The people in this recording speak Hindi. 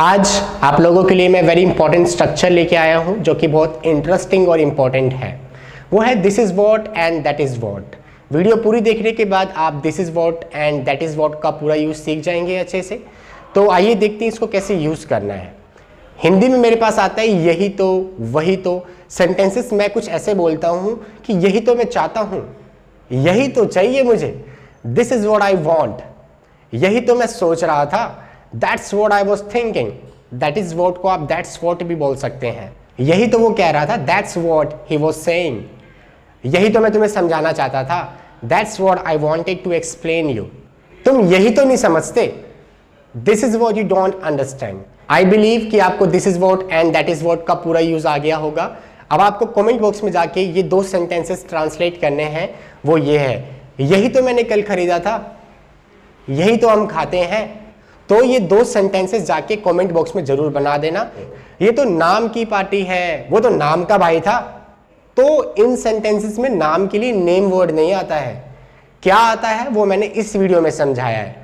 आज आप लोगों के लिए मैं वेरी इंपॉर्टेंट स्ट्रक्चर लेके आया हूँ, जो कि बहुत इंटरेस्टिंग और इंपॉर्टेंट है। वो है this is what and that is what video पूरी देखने के बाद आप this is what and that is what का पूरा यूज़ सीख जाएँगे अच्छे से। तो आइए देखते हैं इसको कैसे यूज़ करना है। हिंदी में मेरे पास आता है, यही तो वही तो। सेंटेंसेस मैं कुछ ऐसे बोलता हूँ कि यही तो मैं चाहता हूँ। यही तो चाहिए मुझे। This is what I want यही तो मैं सोच रहा था। That's what I was thinking that is what को आप दैट्स वॉट भी बोल सकते हैं। यही तो वो कह रहा था that's what he was saying यही तो मैं तुम्हें समझाना चाहता था। That's what I wanted to explain you तुम यही तो नहीं समझते। This is what you don't understand I believe कि आपको this is what and that is what का पूरा यूज़ आ गया होगा। अब आपको कमेंट बॉक्स में जाके ये दो सेंटेंसेस ट्रांसलेट करने हैं। वो ये है। यही तो मैंने कल खरीदा था। यही तो हम खाते हैं। तो ये दो सेंटेंसेस जाके कमेंट बॉक्स में ज़रूर बना देना। ये तो नाम की पार्टी है, वो तो नाम का भाई था। तो इन सेंटेंसेस में नाम के लिए नेम वर्ड नहीं आता है। क्या आता है, वो मैंने इस वीडियो में समझाया है।